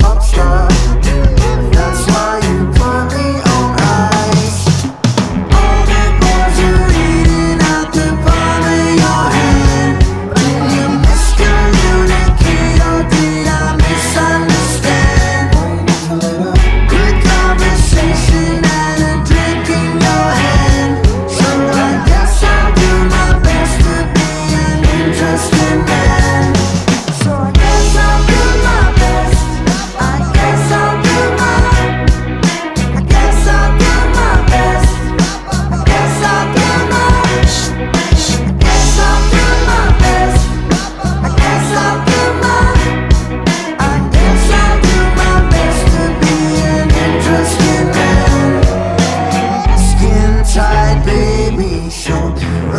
pop star.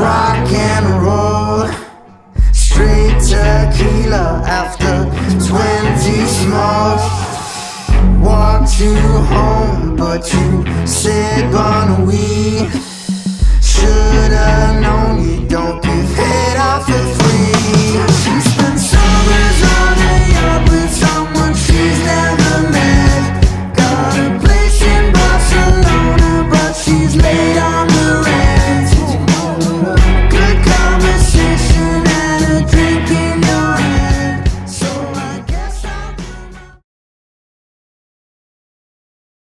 rock and roll. Straight tequila after 20 smokes Walked you home but you said gonna weed.